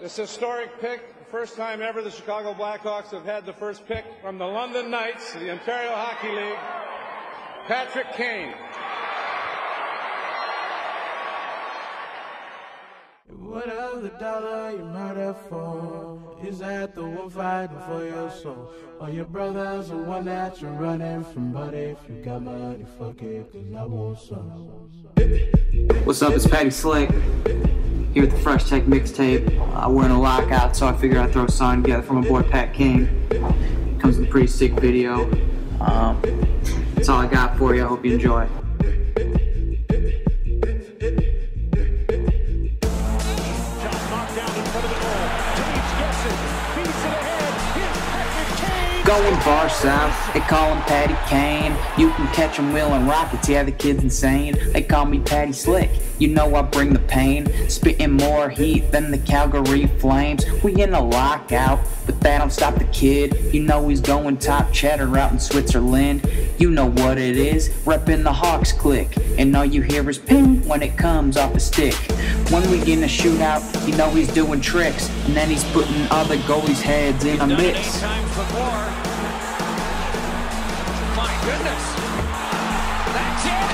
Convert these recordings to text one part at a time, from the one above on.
This historic pick, the first time ever the Chicago Blackhawks have had the first pick from the London Knights, the Ontario Hockey League, Patrick Kane. What of the dollar you murder for? Is that the one fighting for your soul? Or your brother's the one that you're running from? But if you got money, fuck it, cause I want some. What's up, it's Patty Slick here at the Fresh Tech mixtape. Uh, we're in a lockout, so I figured I'd throw a song together for my boy Pat Kane. Comes with a pretty sick video. Um, that's all I got for you. I hope you enjoy. Going far south, they call him Patty Kane. You can catch him wheeling rockets, yeah, the kid's insane. They call me Patty Slick, you know I bring the pain. Spitting more heat than the Calgary Flames. We in a lockout, but that don't stop the kid. You know he's going top cheddar out in Switzerland. You know what it is, repping the Hawks click. And all you hear is ping when it comes off the stick. When we get in a shootout, you know he's doing tricks. And then he's putting other goalies' heads in a mix. My goodness. That's it.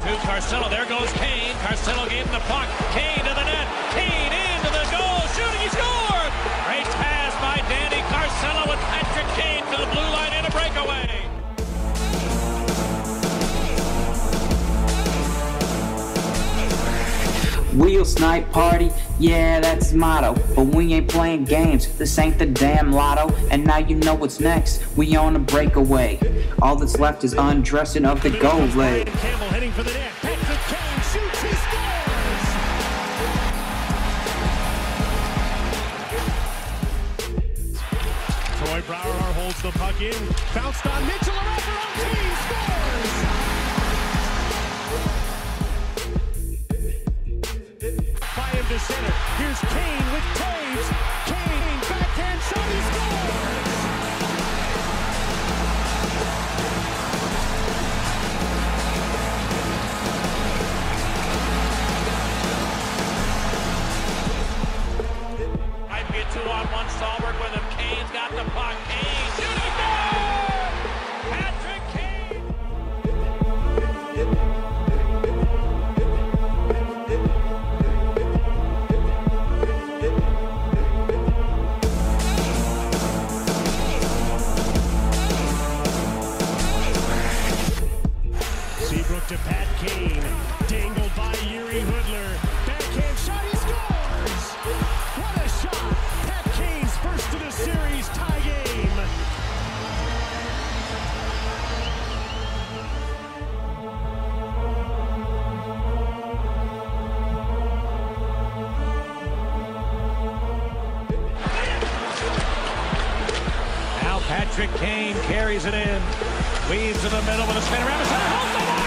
To Carcillo. There goes Kane. Carcillo gave him the puck. Kane to the net. Kane into Wheel snipe party, yeah, that's his motto. But we ain't playing games, this ain't the damn lotto. And now you know what's next, we on a breakaway. All that's left is undressing of the goal leg. Campbell heading for the net. Troy Brouwer holds the puck in. Bounced on Mitchell. and over OT. Scores. Might be a two-on-one Stalberg with him. Kane's got the puck. Kane first series tie game. Now Patrick Kane carries it in. Weaves in the middle with a spinorama setup. Holds the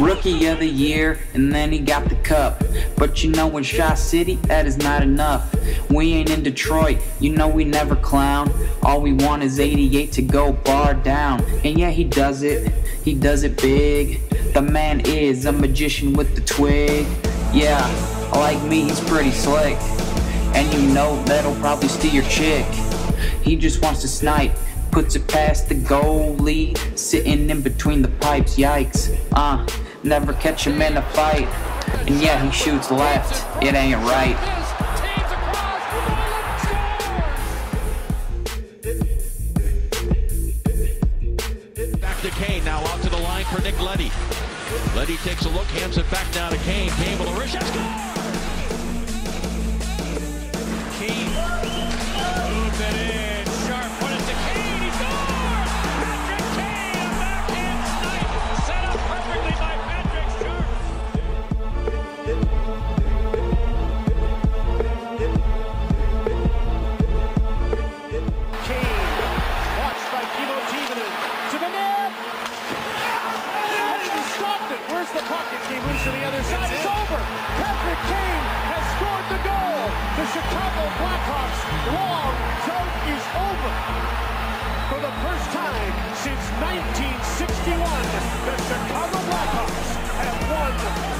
Rookie of the year, and then he got the cup. But you know, in Shaw City, that is not enough. We ain't in Detroit, you know we never clown. All we want is 88 to go bar down. And yeah, he does it, he does it big. The man is a magician with the twig. Yeah, like me, he's pretty slick. And you know that'll probably steal your chick. He just wants to snipe, puts it past the goalie, sitting in between the pipes. Yikes, uh, never catch him in a fight. And yeah, he shoots left, it ain't right. Back to Kane, now out to the line for Nick Leddy. Letty takes a look, hands it back now to Kane. Kane with a wrist the? It came loose to the other side. It's over. Patrick Kane has scored the goal. The Chicago Blackhawks' long drought is over. For the first time since 1961, the Chicago Blackhawks have won.